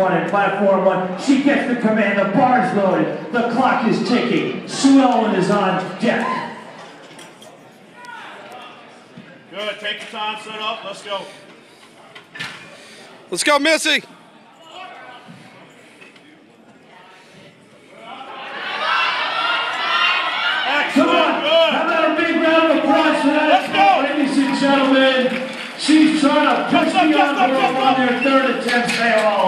one in platform one. She gets the command. The bar's loaded. The clock is ticking. Sue Ellen is on deck. Good. Take your time. Set up. Let's go. Let's go, Missy. Come Excellent. on. Good. How about a big round of applause for that? Let's go. Ladies and gentlemen, she's trying to push Jump, the rope envelope on their third attempt. They all.